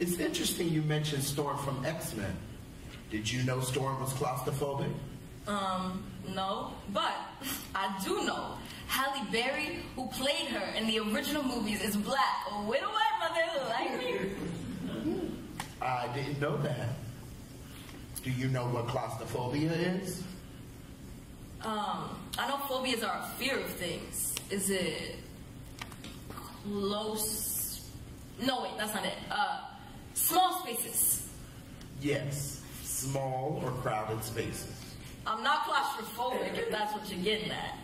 It's interesting you mentioned Storm from X-Men. Did you know Storm was claustrophobic? Um, no, but I do know Halle Berry, who played her in the original movies, is black with a white mother like me. I didn't know that. Do you know what claustrophobia is? Um, I know phobias are a fear of things. Is it close? No, wait, that's not it. Uh, small spaces. Yes, small or crowded spaces. I'm not claustrophobic if that's what you're getting at.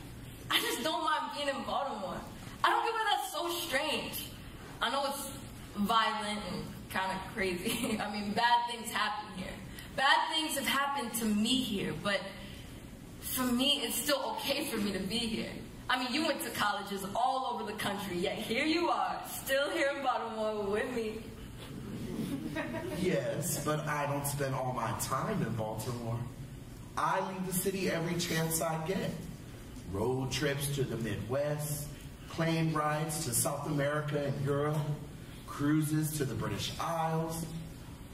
I just don't mind being in Baltimore. I don't get why that's so strange. I know it's violent and kind of crazy. I mean, bad things happen here. Bad things have happened to me here, but for me, it's still okay for me to be here. I mean, you went to colleges all over the country, yet here you are, still here in Baltimore with me. Yes, but I don't spend all my time in Baltimore. I leave the city every chance I get. Road trips to the Midwest, plane rides to South America and Europe, cruises to the British Isles.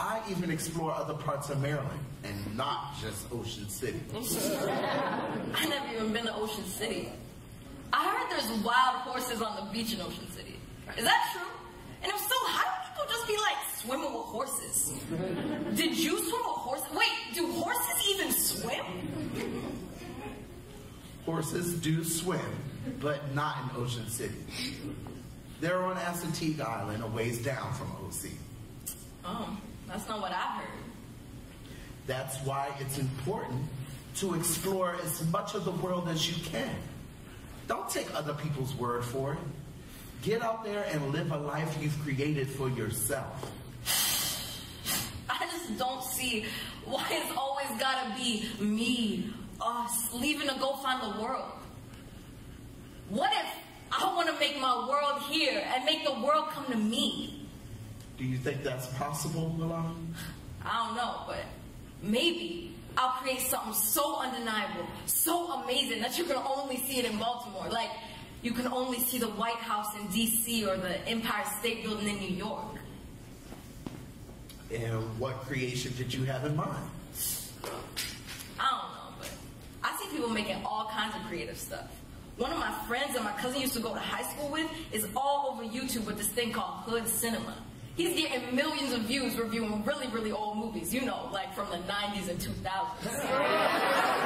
I even explore other parts of Maryland and not just Ocean City. I never even been to Ocean City. I heard there's wild horses on the beach in Ocean City. Is that true? And if so, how do people just be like swimming with horses? Did you swim with horses? Wait, do horses even swim? Horses do swim, but not in Ocean City. They're on Assateague Island, a ways down from OC. Oh, that's not what I heard. That's why it's important to explore as much of the world as you can. Don't take other people's word for it. Get out there and live a life you've created for yourself. Don't see why it's always gotta be me, us, leaving to go find the world. What if I wanna make my world here and make the world come to me? Do you think that's possible, Milan? I don't know, but maybe I'll create something so undeniable, so amazing that you can only see it in Baltimore. Like, you can only see the White House in DC or the Empire State Building in New York. And what creation did you have in mind? I don't know, but I see people making all kinds of creative stuff. One of my friends that my cousin used to go to high school with is all over YouTube with this thing called Hood Cinema. He's getting millions of views reviewing really, really old movies, you know, like from the 90s and 2000s.